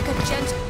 like a gentle.